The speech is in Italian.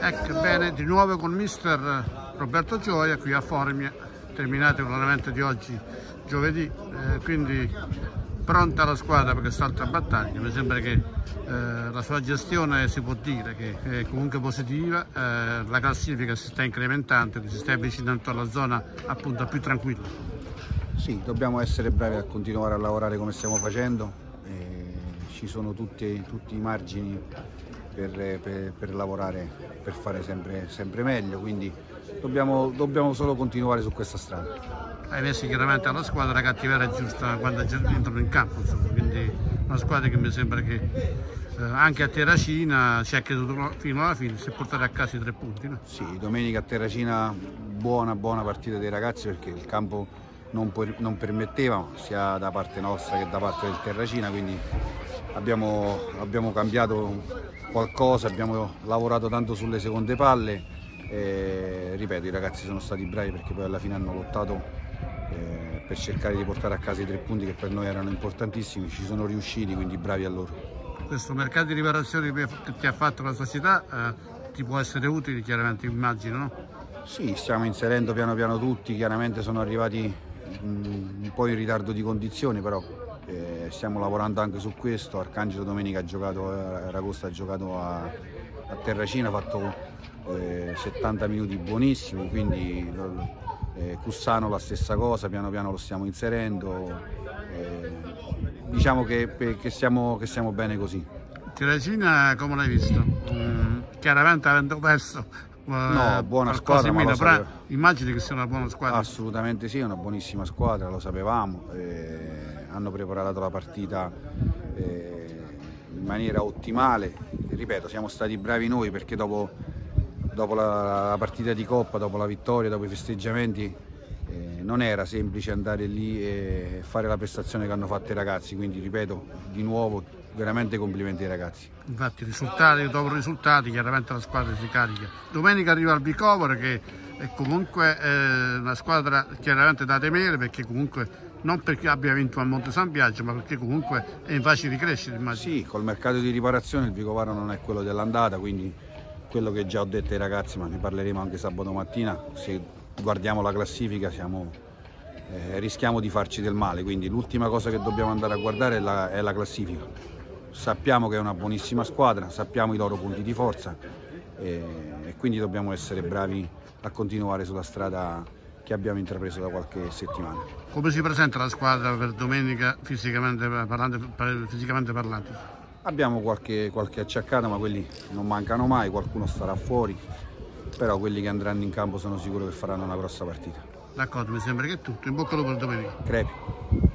Ecco, bene, di nuovo con mister Roberto Gioia qui a Formia, terminato il allenamento di oggi, giovedì, eh, quindi pronta la squadra per quest'altra battaglia. Mi sembra che eh, la sua gestione si può dire che è comunque positiva, eh, la classifica si sta incrementando, si sta avvicinando alla zona appunto più tranquilla. Sì, dobbiamo essere bravi a continuare a lavorare come stiamo facendo, ci sono tutti, tutti i margini per, per, per, lavorare, per fare sempre, sempre meglio, quindi dobbiamo, dobbiamo, solo continuare su questa strada. Hai messo chiaramente alla squadra cattiveria giusta quando entrano in campo, insomma, quindi una squadra che mi sembra che eh, anche a Terracina ci ha creduto fino alla fine, si è portato a casa i tre punti. No? Sì, domenica a Terracina buona buona partita dei ragazzi perché il campo non, non permetteva sia da parte nostra che da parte del Terracina, quindi abbiamo, abbiamo cambiato qualcosa, abbiamo lavorato tanto sulle seconde palle e, ripeto i ragazzi sono stati bravi perché poi alla fine hanno lottato eh, per cercare di portare a casa i tre punti che per noi erano importantissimi, ci sono riusciti quindi bravi a loro. Questo mercato di riparazione che ti ha fatto la società eh, ti può essere utile chiaramente immagino no? Sì, stiamo inserendo piano piano tutti, chiaramente sono arrivati un po' in ritardo di condizioni però eh, stiamo lavorando anche su questo, Arcangelo domenica ha giocato, Ragosta ha giocato a, a Terracina, ha fatto eh, 70 minuti buonissimi, quindi eh, Cussano la stessa cosa, piano piano lo stiamo inserendo, eh, diciamo che, che, stiamo, che stiamo bene così. Terracina come l'hai visto? Mm, chiaramente avendo perso No, buona squadra. Meno, però immagini che sia una buona squadra. Assolutamente sì, è una buonissima squadra, lo sapevamo. Eh, hanno preparato la partita eh, in maniera ottimale. Ripeto, siamo stati bravi noi perché dopo, dopo la, la, partita di Coppa, dopo la vittoria, dopo i festeggiamenti, eh, non era semplice andare lì e fare la prestazione che hanno fatto i ragazzi. Quindi, ripeto, di nuovo veramente complimenti ai ragazzi. Infatti risultati dopo risultati chiaramente la squadra si carica. Domenica arriva il Bicover che è comunque eh, una squadra chiaramente da temere perché comunque non perché abbia vinto a Monte San Biagio ma perché comunque è in fase di crescita immagino. Sì, col mercato di riparazione il Vicovaro non è quello dell'andata quindi quello che già ho detto ai ragazzi ma ne parleremo anche sabato mattina se guardiamo la classifica siamo, eh, rischiamo di farci del male quindi l'ultima cosa che dobbiamo andare a guardare è la, è la classifica sappiamo che è una buonissima squadra, sappiamo i loro punti di forza e, e quindi dobbiamo essere bravi a continuare sulla strada che abbiamo intrapreso da qualche settimana. Come si presenta la squadra per domenica fisicamente parlando? Fisicamente parlando? Abbiamo qualche, qualche acciaccata ma quelli non mancano mai, qualcuno starà fuori, però quelli che andranno in campo sono sicuro che faranno una grossa partita. D'accordo, mi sembra che è tutto. In bocca al lupo per domenica. Crepi.